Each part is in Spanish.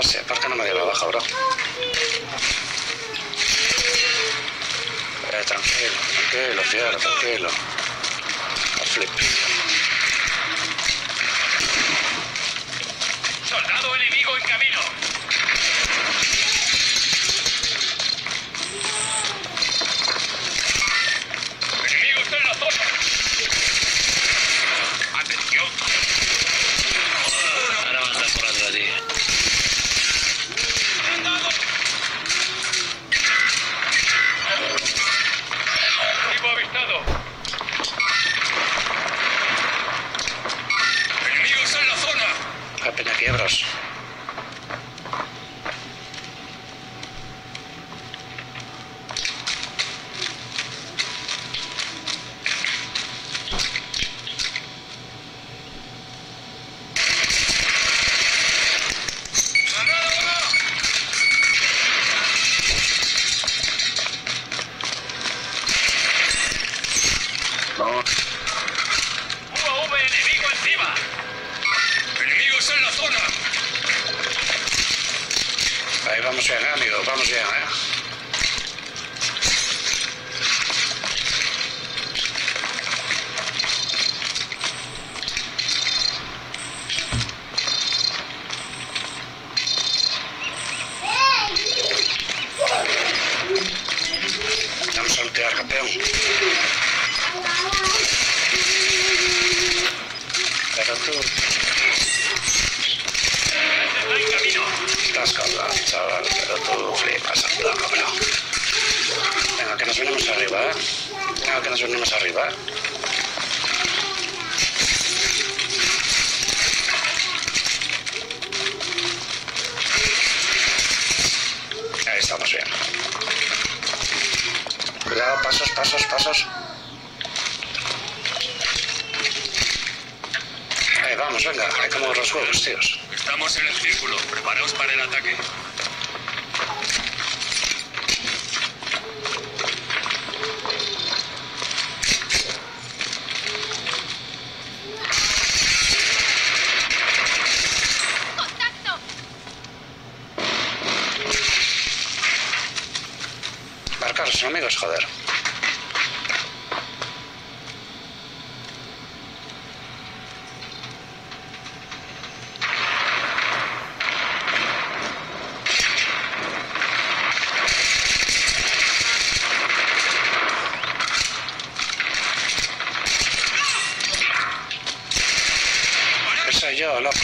Hostia, ¿por no me dio la baja, bro? Eh, tranquilo, tranquilo, fiero, tranquilo. No flip. Equipo chaval, pero tú flipas, anda. Venga, que nos venimos arriba, ¿eh? Venga, que nos venimos arriba. Ahí estamos bien. Cuidado, pasos, pasos, pasos. Ahí vamos, venga, hay como los huevos, tíos. Estamos en el círculo. Preparaos para el ataque. ¡Contacto! Marcar a sus amigos, joder. ¿Qué soy yo, loco?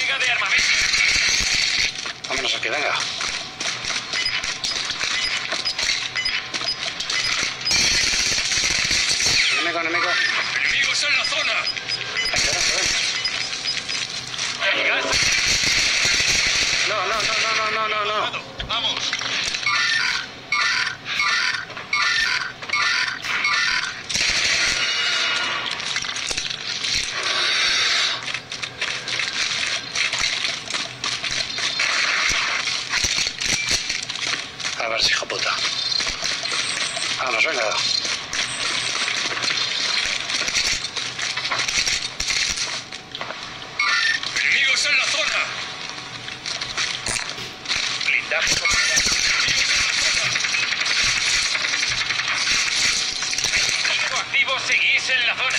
Liga de armamento. Vámonos aquí, venga. Enemigo, enemigo. Enemigos en la zona. No, no, no, no, no, no, no, no. Vamos. Vamos, venga. Enemigos en la zona. Blindaje completado. Equipo activo, seguís en la zona.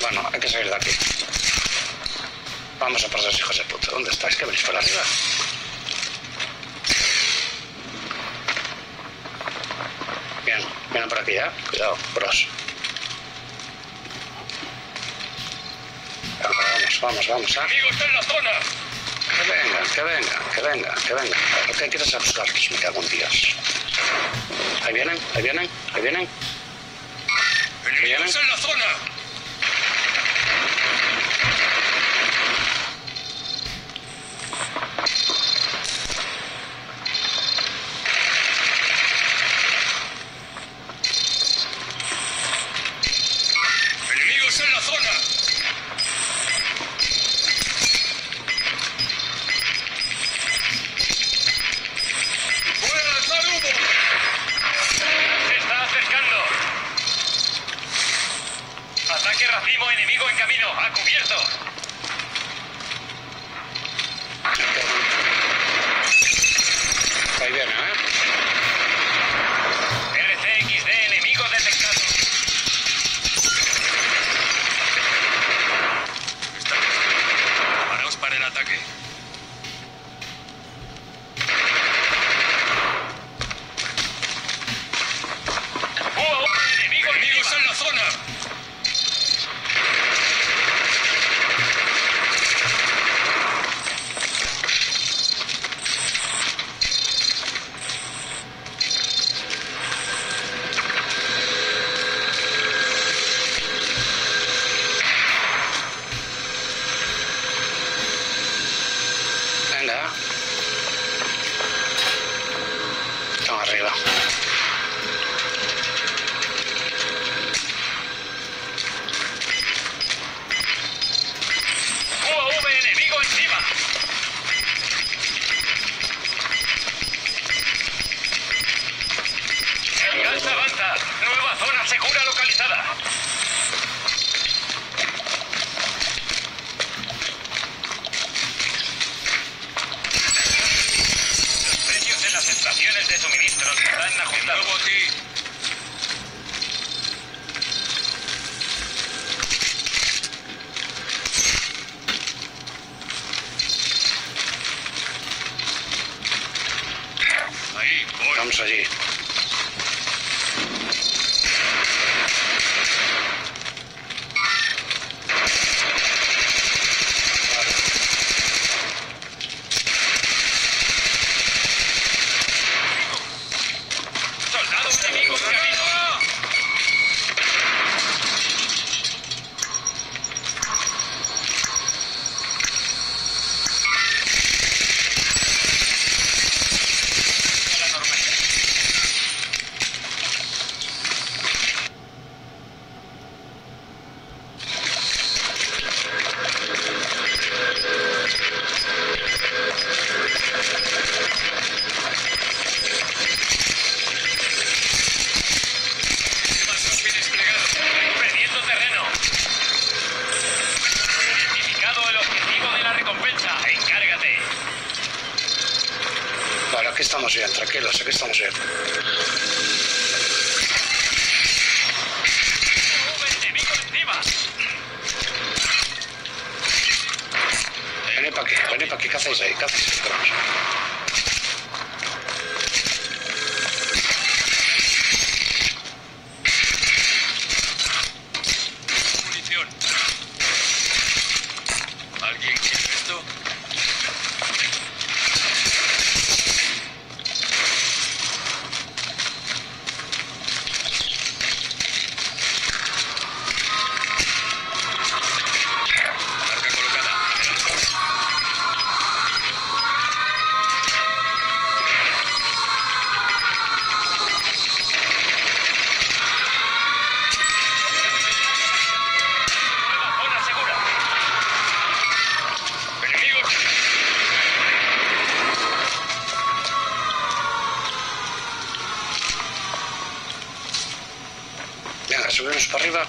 Bueno, hay que salir de aquí. Vamos a por esos hijos de puta. ¿Dónde estáis? ¿Qué venís por arriba? Bien, vienen por aquí ya. Cuidado, bros. Vamos, vamos, vamos, ¿eh? Enemigos en la zona. Que vengan, que vengan, que vengan, que vengan. ¿Por qué quieres a buscarlos? Me cago en Dios. Ahí vienen, ahí vienen, ahí vienen. Enemigos en la zona. Primo enemigo en camino, a cubierto. estamos bien, tranquilos, aquí estamos bien. vení para aquí, vení para aquí, ¿qué hacéis ahí? ¿Qué hacéis? subirnos para arriba.